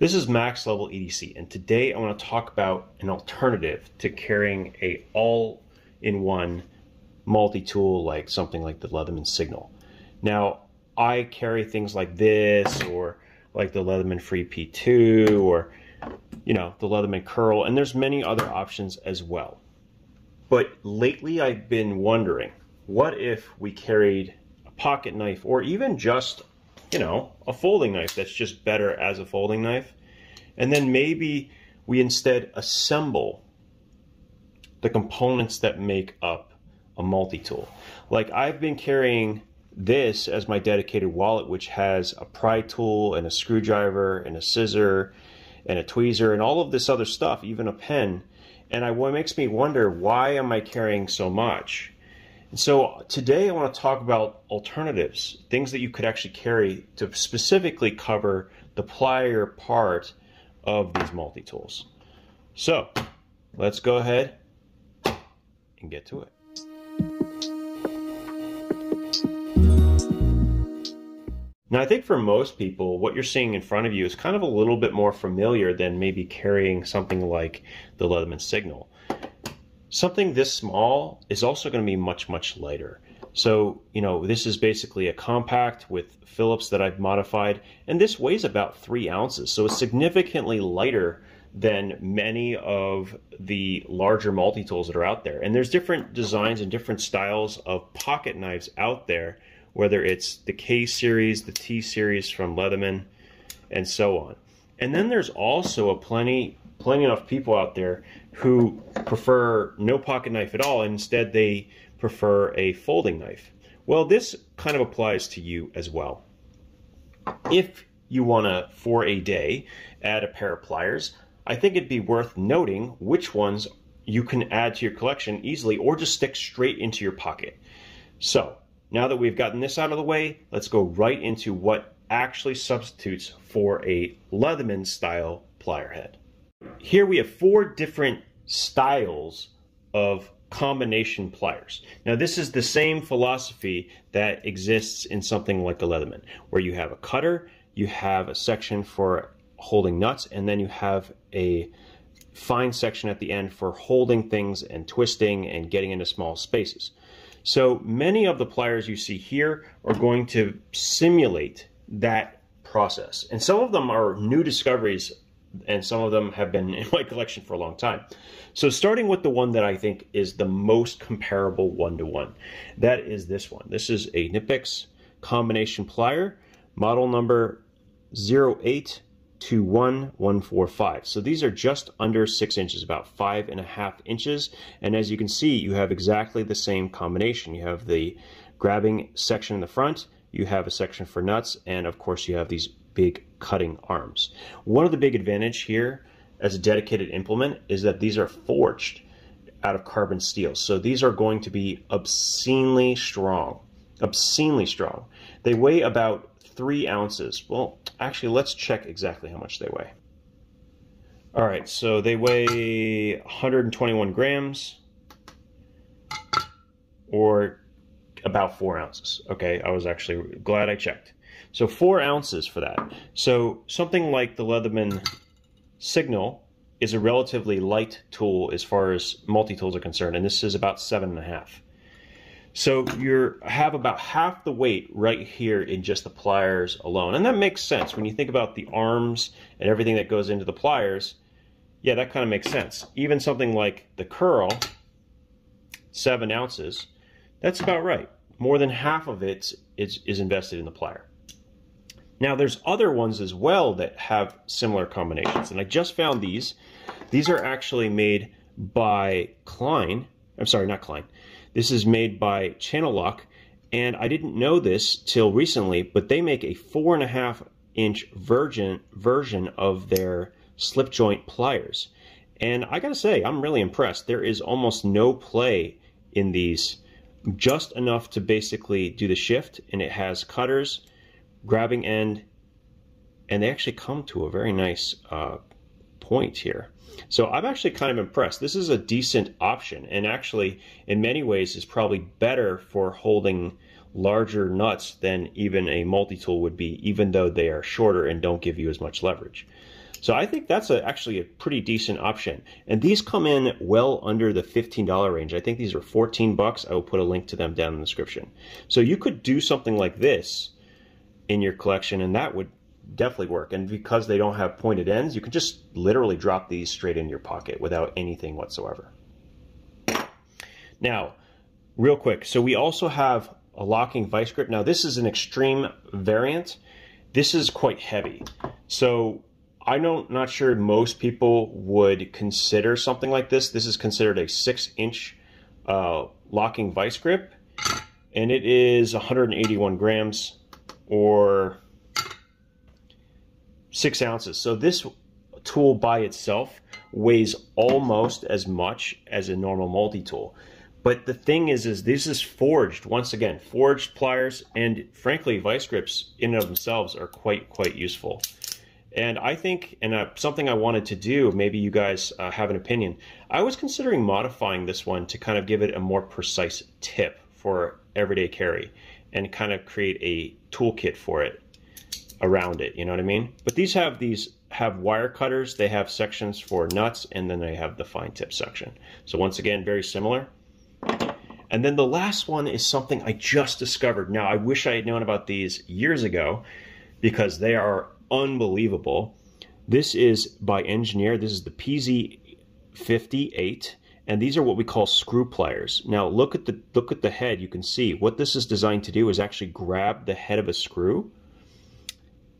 This is Max Level EDC, and today I want to talk about an alternative to carrying a all-in-one multi-tool like something like the Leatherman Signal. Now, I carry things like this, or like the Leatherman Free P2, or you know, the Leatherman Curl, and there's many other options as well. But lately I've been wondering, what if we carried a pocket knife or even just you know, a folding knife that's just better as a folding knife. And then maybe we instead assemble the components that make up a multi-tool. Like I've been carrying this as my dedicated wallet, which has a pry tool and a screwdriver and a scissor and a tweezer and all of this other stuff, even a pen. And I, what makes me wonder, why am I carrying so much? And so today I want to talk about alternatives, things that you could actually carry to specifically cover the plier part of these multi-tools. So let's go ahead and get to it. Now, I think for most people, what you're seeing in front of you is kind of a little bit more familiar than maybe carrying something like the Leatherman Signal. Something this small is also going to be much, much lighter. So, you know, this is basically a compact with Phillips that I've modified, and this weighs about three ounces, so it's significantly lighter than many of the larger multi-tools that are out there. And there's different designs and different styles of pocket knives out there, whether it's the K series, the T series from Leatherman, and so on. And then there's also a plenty plenty enough people out there who prefer no pocket knife at all, instead they prefer a folding knife. Well, this kind of applies to you as well. If you want to, for a day, add a pair of pliers, I think it'd be worth noting which ones you can add to your collection easily or just stick straight into your pocket. So, now that we've gotten this out of the way, let's go right into what actually substitutes for a Leatherman style plier head here we have four different styles of combination pliers. Now this is the same philosophy that exists in something like a Leatherman, where you have a cutter, you have a section for holding nuts, and then you have a fine section at the end for holding things and twisting and getting into small spaces. So many of the pliers you see here are going to simulate that process. And some of them are new discoveries and some of them have been in my collection for a long time. So starting with the one that I think is the most comparable one-to-one, -one, that is this one. This is a Knipex combination plier, model number 0821145. So these are just under six inches, about five and a half inches. And as you can see, you have exactly the same combination. You have the grabbing section in the front, you have a section for nuts, and of course you have these big cutting arms. One of the big advantage here as a dedicated implement is that these are forged out of carbon steel. So these are going to be obscenely strong, obscenely strong. They weigh about three ounces. Well, actually, let's check exactly how much they weigh. All right, so they weigh 121 grams or about four ounces. Okay, I was actually glad I checked. So four ounces for that. So something like the Leatherman Signal is a relatively light tool as far as multi-tools are concerned, and this is about seven and a half. So you have about half the weight right here in just the pliers alone. And that makes sense. When you think about the arms and everything that goes into the pliers, yeah, that kind of makes sense. Even something like the curl, seven ounces, that's about right. More than half of it is, is invested in the plier. Now there's other ones as well that have similar combinations, and I just found these. These are actually made by Klein. I'm sorry, not Klein. This is made by Channel Lock, and I didn't know this till recently, but they make a four and a half inch virgin version of their slip joint pliers. And I gotta say, I'm really impressed. There is almost no play in these, just enough to basically do the shift, and it has cutters, grabbing end, and they actually come to a very nice uh, point here. So I'm actually kind of impressed. This is a decent option and actually in many ways is probably better for holding larger nuts than even a multi-tool would be, even though they are shorter and don't give you as much leverage. So I think that's a, actually a pretty decent option. And these come in well under the $15 range. I think these are 14 bucks. I will put a link to them down in the description. So you could do something like this in your collection and that would definitely work. And because they don't have pointed ends, you can just literally drop these straight in your pocket without anything whatsoever. Now, real quick, so we also have a locking vice grip. Now this is an extreme variant. This is quite heavy. So I don't not sure most people would consider something like this. This is considered a six inch uh, locking vice grip and it is 181 grams or six ounces. So this tool by itself weighs almost as much as a normal multi-tool. But the thing is, is this is forged, once again, forged pliers and frankly, vice grips in and of themselves are quite, quite useful. And I think, and uh, something I wanted to do, maybe you guys uh, have an opinion. I was considering modifying this one to kind of give it a more precise tip for everyday carry and kind of create a toolkit for it around it. You know what I mean? But these have these have wire cutters. They have sections for nuts, and then they have the fine tip section. So once again, very similar. And then the last one is something I just discovered. Now, I wish I had known about these years ago because they are unbelievable. This is by Engineer. This is the PZ58 and these are what we call screw pliers. Now look at the look at the head. You can see what this is designed to do is actually grab the head of a screw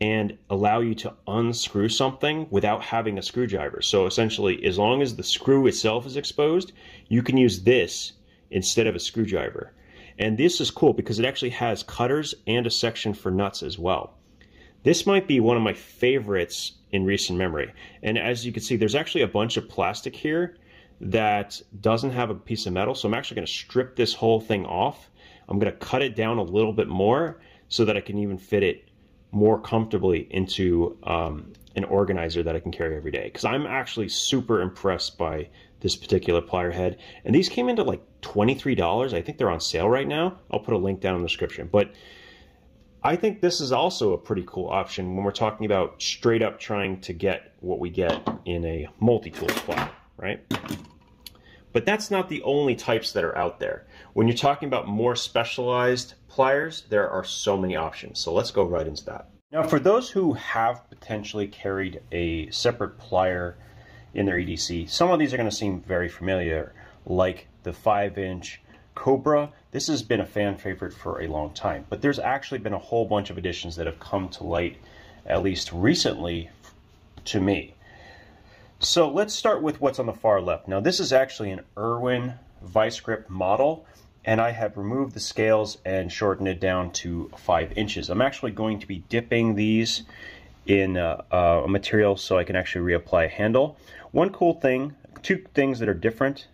and allow you to unscrew something without having a screwdriver. So essentially, as long as the screw itself is exposed, you can use this instead of a screwdriver. And this is cool because it actually has cutters and a section for nuts as well. This might be one of my favorites in recent memory. And as you can see, there's actually a bunch of plastic here that doesn't have a piece of metal. So I'm actually going to strip this whole thing off. I'm going to cut it down a little bit more so that I can even fit it more comfortably into um, an organizer that I can carry every day. Because I'm actually super impressed by this particular plier head. And these came into like $23. I think they're on sale right now. I'll put a link down in the description. But I think this is also a pretty cool option when we're talking about straight up trying to get what we get in a multi-tool plier, right? But that's not the only types that are out there. When you're talking about more specialized pliers, there are so many options. So let's go right into that. Now, for those who have potentially carried a separate plier in their EDC, some of these are going to seem very familiar, like the 5-inch Cobra, this has been a fan favorite for a long time, but there's actually been a whole bunch of additions that have come to light, at least recently, to me. So let's start with what's on the far left. Now this is actually an Irwin vice grip model, and I have removed the scales and shortened it down to five inches. I'm actually going to be dipping these in uh, uh, a material so I can actually reapply a handle. One cool thing, two things that are different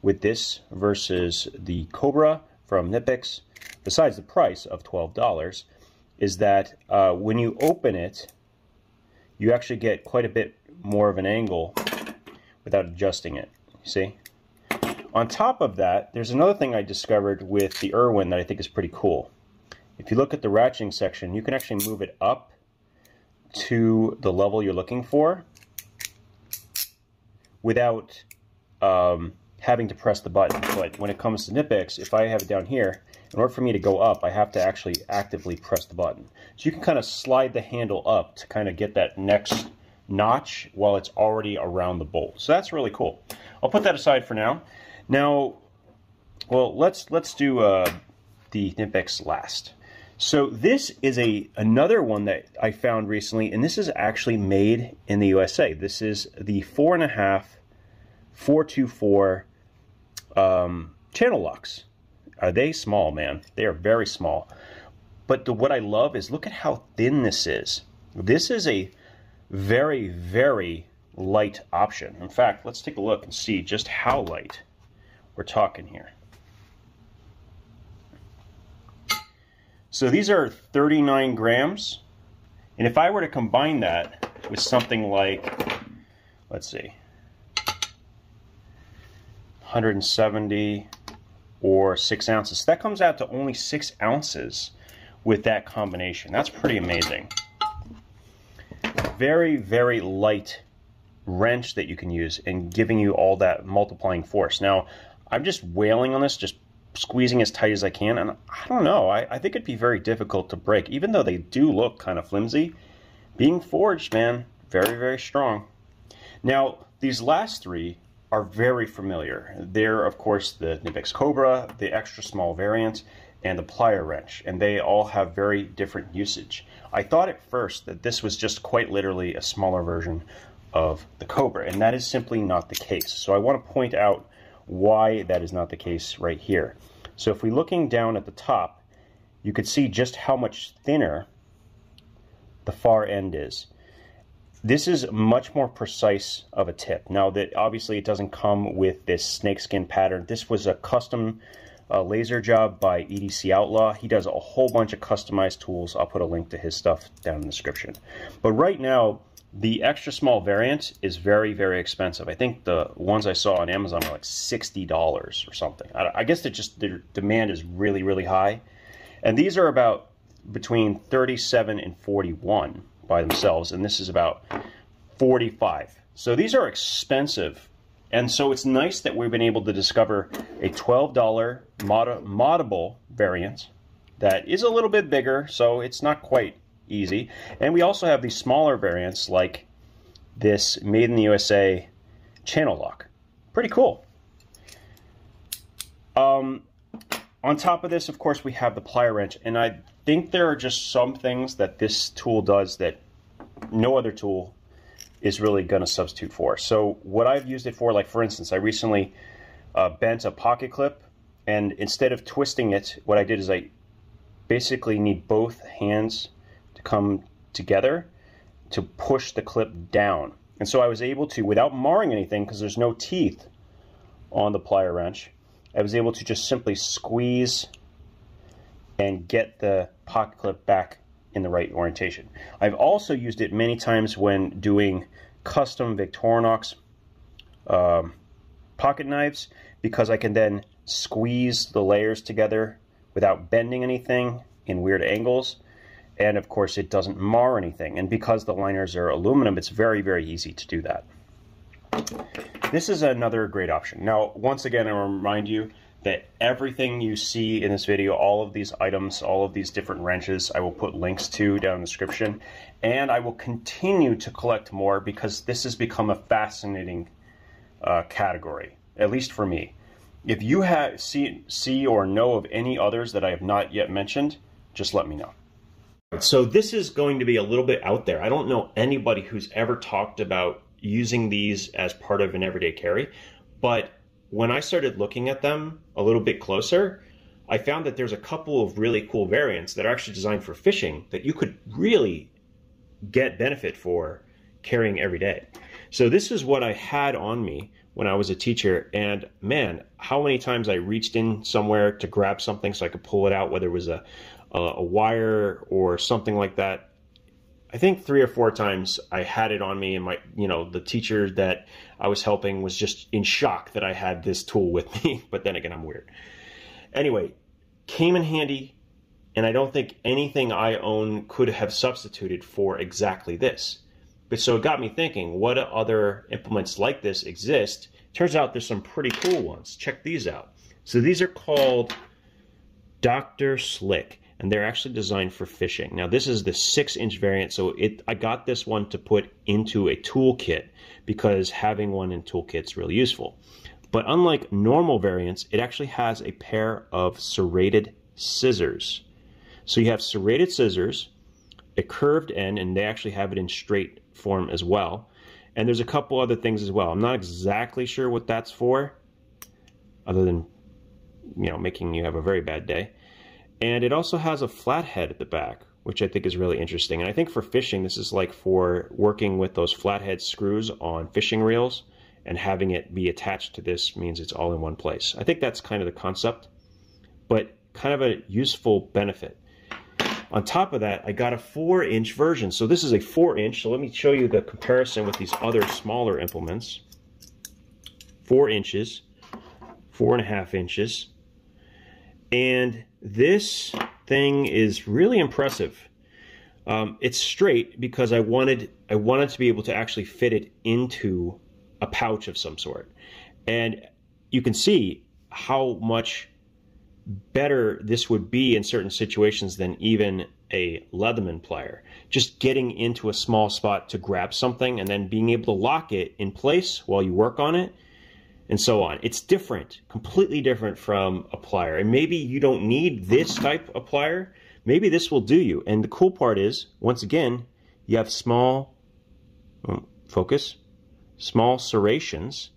with this versus the Cobra from Knipex, besides the price of $12, is that uh, when you open it, you actually get quite a bit more of an angle without adjusting it. You see? On top of that, there's another thing I discovered with the Irwin that I think is pretty cool. If you look at the ratcheting section, you can actually move it up to the level you're looking for without um, having to press the button. But when it comes to Knipex, if I have it down here, in order for me to go up, I have to actually actively press the button. So you can kind of slide the handle up to kind of get that next notch while it's already around the bolt. So that's really cool. I'll put that aside for now. Now, well, let's let's do uh, the Knipex last. So this is a another one that I found recently, and this is actually made in the USA. This is the four and a half 424 um, channel locks. Are they small, man? They are very small. But the, what I love is look at how thin this is. This is a very, very light option. In fact, let's take a look and see just how light we're talking here. So these are 39 grams. And if I were to combine that with something like, let's see, 170, or six ounces. That comes out to only six ounces with that combination. That's pretty amazing. Very, very light wrench that you can use and giving you all that multiplying force. Now, I'm just wailing on this, just squeezing as tight as I can, and I don't know, I, I think it'd be very difficult to break, even though they do look kind of flimsy. Being forged, man, very, very strong. Now, these last three are very familiar. They're, of course, the Knipex Cobra, the extra small variant, and the plier wrench, and they all have very different usage. I thought at first that this was just quite literally a smaller version of the Cobra, and that is simply not the case. So I want to point out why that is not the case right here. So if we're looking down at the top, you could see just how much thinner the far end is. This is much more precise of a tip. Now that obviously it doesn't come with this snakeskin pattern. This was a custom uh, laser job by EDC Outlaw. He does a whole bunch of customized tools. I'll put a link to his stuff down in the description. But right now, the extra small variant is very, very expensive. I think the ones I saw on Amazon are like $60 or something. I, I guess that just the demand is really, really high. And these are about between 37 and 41 by themselves, and this is about 45. So these are expensive. And so it's nice that we've been able to discover a $12 mod moddable variant that is a little bit bigger, so it's not quite easy. And we also have these smaller variants like this Made in the USA channel lock. Pretty cool. Um, on top of this, of course, we have the plier wrench. And I think there are just some things that this tool does that no other tool is really going to substitute for. So what I've used it for, like for instance, I recently uh, bent a pocket clip and instead of twisting it, what I did is I basically need both hands to come together to push the clip down. And so I was able to, without marring anything, because there's no teeth on the plier wrench, I was able to just simply squeeze and get the pocket clip back in the right orientation. I've also used it many times when doing custom Victorinox um, pocket knives because I can then squeeze the layers together without bending anything in weird angles and of course it doesn't mar anything. And because the liners are aluminum, it's very, very easy to do that. This is another great option. Now, once again, I remind you that everything you see in this video, all of these items, all of these different wrenches, I will put links to down in the description. And I will continue to collect more because this has become a fascinating uh, category, at least for me. If you have see, see or know of any others that I have not yet mentioned, just let me know. So this is going to be a little bit out there. I don't know anybody who's ever talked about using these as part of an everyday carry, but when I started looking at them a little bit closer, I found that there's a couple of really cool variants that are actually designed for fishing that you could really get benefit for carrying every day. So this is what I had on me when I was a teacher. And man, how many times I reached in somewhere to grab something so I could pull it out, whether it was a, a wire or something like that. I think three or four times I had it on me, and my, you know, the teacher that I was helping was just in shock that I had this tool with me. but then again, I'm weird. Anyway, came in handy, and I don't think anything I own could have substituted for exactly this. But so it got me thinking, what other implements like this exist? Turns out there's some pretty cool ones. Check these out. So these are called Dr. Slick and they're actually designed for fishing. Now this is the six inch variant, so it I got this one to put into a toolkit because having one in toolkit is really useful. But unlike normal variants, it actually has a pair of serrated scissors. So you have serrated scissors, a curved end, and they actually have it in straight form as well. And there's a couple other things as well. I'm not exactly sure what that's for, other than, you know, making you have a very bad day. And it also has a flathead at the back, which I think is really interesting. And I think for fishing, this is like for working with those flathead screws on fishing reels and having it be attached to this means it's all in one place. I think that's kind of the concept, but kind of a useful benefit. On top of that, I got a four inch version. So this is a four inch. So let me show you the comparison with these other smaller implements. Four inches, four and a half inches, And this thing is really impressive. Um, it's straight because I wanted I wanted to be able to actually fit it into a pouch of some sort. And you can see how much better this would be in certain situations than even a Leatherman plier. Just getting into a small spot to grab something and then being able to lock it in place while you work on it and so on. It's different, completely different from a plier. And maybe you don't need this type of plier. Maybe this will do you. And the cool part is, once again, you have small, um, focus, small serrations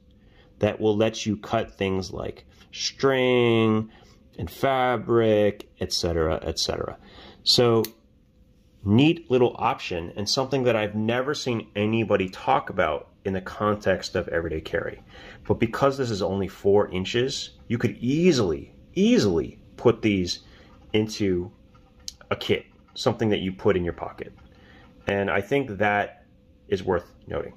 that will let you cut things like string and fabric, etc., etc. So neat little option and something that I've never seen anybody talk about in the context of everyday carry. But because this is only four inches, you could easily, easily put these into a kit, something that you put in your pocket. And I think that is worth noting.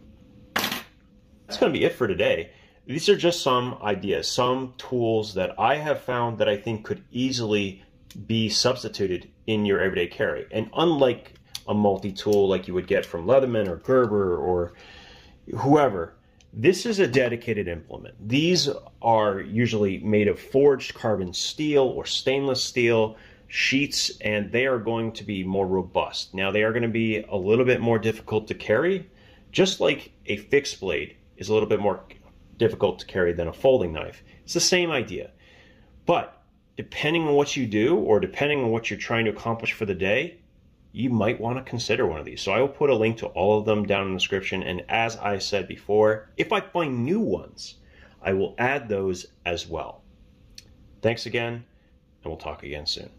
That's going to be it for today. These are just some ideas, some tools that I have found that I think could easily be substituted in your everyday carry. And unlike a multi-tool like you would get from Leatherman or Gerber or whoever, this is a dedicated implement. These are usually made of forged carbon steel or stainless steel sheets, and they are going to be more robust. Now, they are going to be a little bit more difficult to carry, just like a fixed blade is a little bit more difficult to carry than a folding knife. It's the same idea. But depending on what you do or depending on what you're trying to accomplish for the day, you might want to consider one of these. So I will put a link to all of them down in the description. And as I said before, if I find new ones, I will add those as well. Thanks again, and we'll talk again soon.